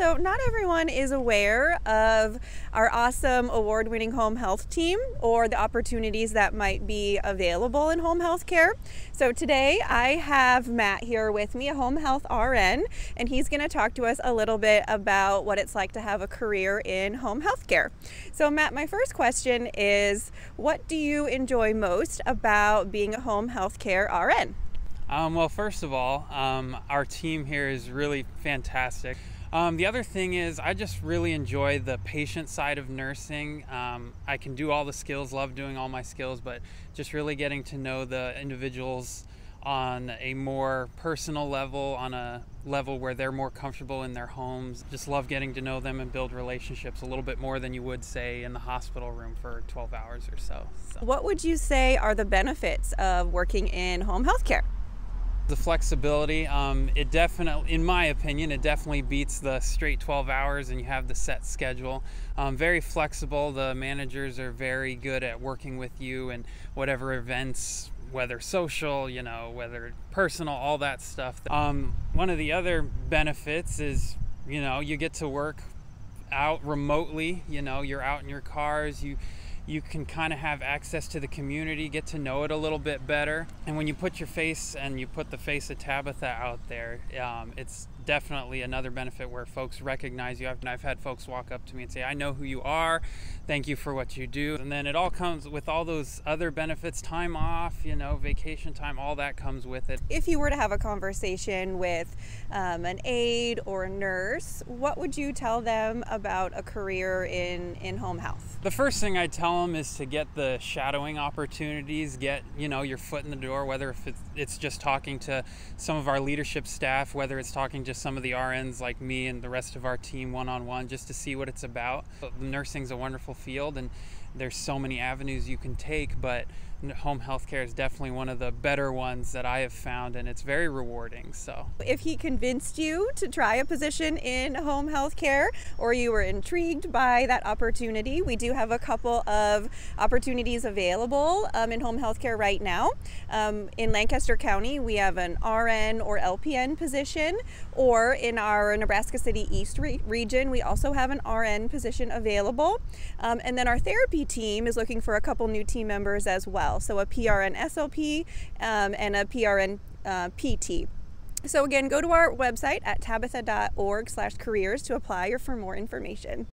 So, not everyone is aware of our awesome award winning home health team or the opportunities that might be available in home health care. So, today I have Matt here with me, a home health RN, and he's going to talk to us a little bit about what it's like to have a career in home health care. So, Matt, my first question is what do you enjoy most about being a home health care RN? Um, well, first of all, um, our team here is really fantastic. Um, the other thing is, I just really enjoy the patient side of nursing. Um, I can do all the skills, love doing all my skills, but just really getting to know the individuals on a more personal level, on a level where they're more comfortable in their homes. Just love getting to know them and build relationships a little bit more than you would, say, in the hospital room for 12 hours or so. so. What would you say are the benefits of working in home health care? The flexibility um, it definitely in my opinion it definitely beats the straight 12 hours and you have the set schedule. Um, very flexible the managers are very good at working with you and whatever events whether social you know whether personal all that stuff. Um, one of the other benefits is you know you get to work out remotely you know you're out in your cars you you can kind of have access to the community, get to know it a little bit better. And when you put your face and you put the face of Tabitha out there, um, it's definitely another benefit where folks recognize you. I've, I've had folks walk up to me and say, I know who you are. Thank you for what you do. And then it all comes with all those other benefits time off, you know, vacation time, all that comes with it. If you were to have a conversation with um, an aide or a nurse, what would you tell them about a career in, in home health? The first thing I tell them is to get the shadowing opportunities, get, you know, your foot in the door, whether if it's, it's just talking to some of our leadership staff, whether it's talking to some of the RNs like me and the rest of our team one on one just to see what it's about. Nursing's a wonderful field and there's so many avenues you can take, but home health care is definitely one of the better ones that I have found, and it's very rewarding. So, if he convinced you to try a position in home health care or you were intrigued by that opportunity, we do have a couple of opportunities available um, in home health care right now. Um, in Lancaster County, we have an RN or LPN position, or in our Nebraska City East re- region, we also have an RN position available. Um, and then our therapy team is looking for a couple new team members as well. So a PRN SLP um, and a PRN uh, PT. So again, go to our website at tabitha.org slash careers to apply or for more information.